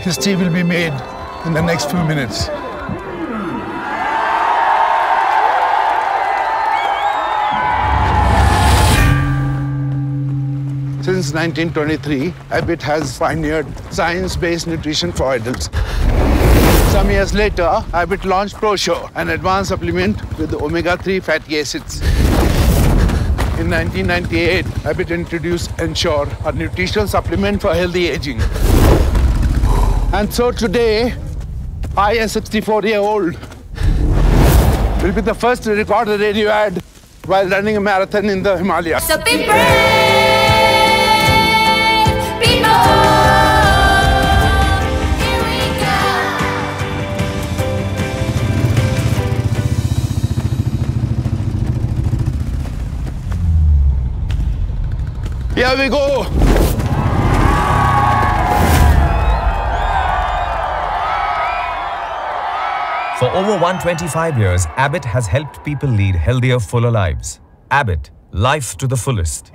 His tea will be made in the next few minutes. Since 1923, Abbott has pioneered science-based nutrition for adults. Some years later, Abbott launched ProSure, an advanced supplement with omega-3 fatty acids. In 1998, Abbott introduced Ensure, a nutritional supplement for healthy aging. And so today, I, a 64-year-old, will be the first to record a radio ad while running a marathon in the Himalayas. Brave, be Here we go. For over 125 years, Abbott has helped people lead healthier, fuller lives. Abbott, life to the fullest.